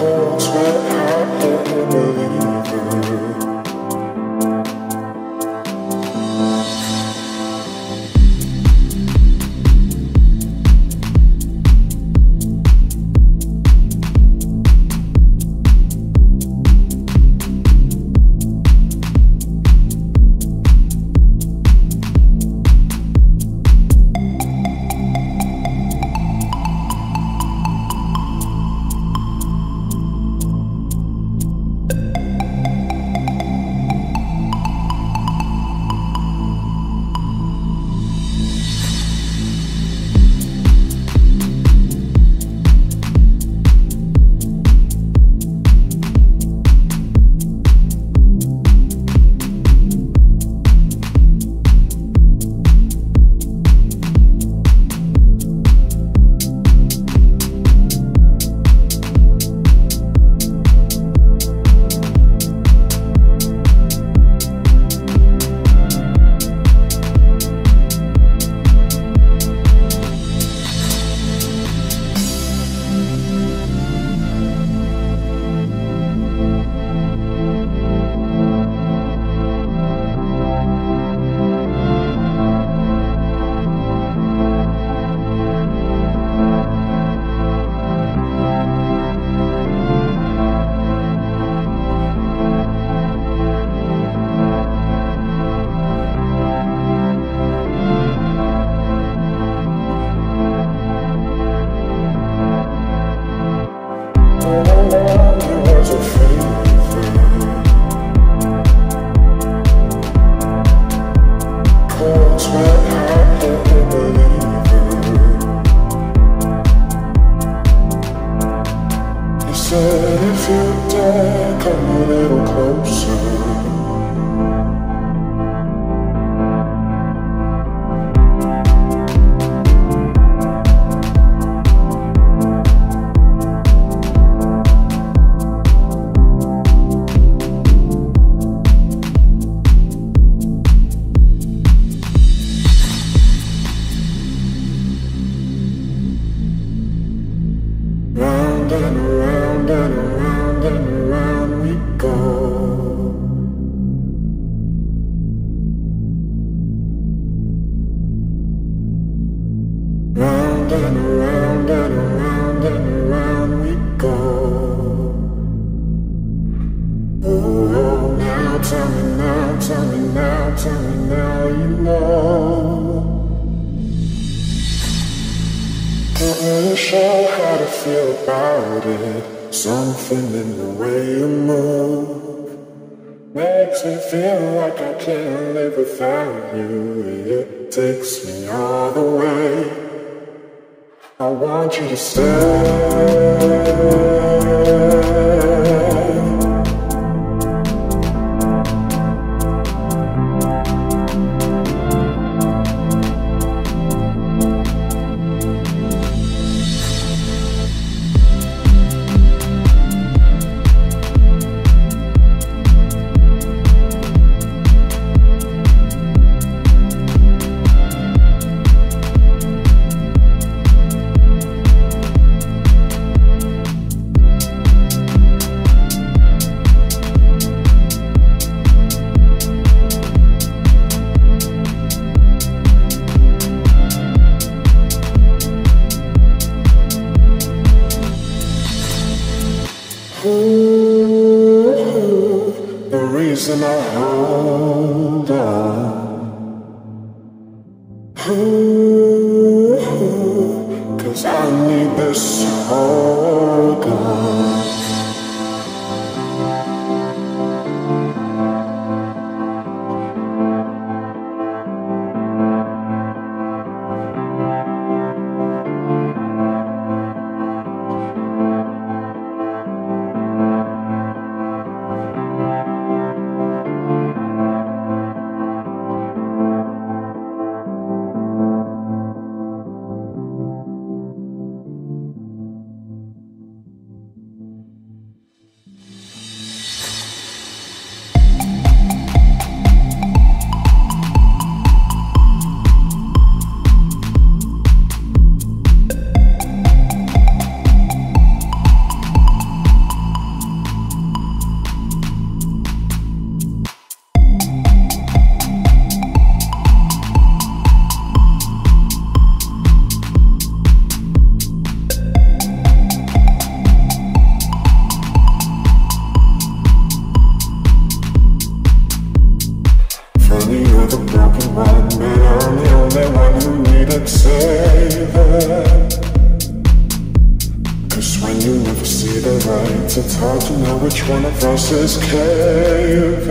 Thank you. A little closer. Round and around and around and around we go. Round and around and around and around we go. Oh, now tell me now, tell me now, tell me now you know. Can't really show how to feel about it. Something in the way you move makes me feel like I can't live without you. It takes me all the way. I want you to stay. Reason I hold on. Cause I need this hold on. Funny you're the broken one, but I'm the only one who needed saving. Cause when you never see the light, it's hard to know which one of us is caving.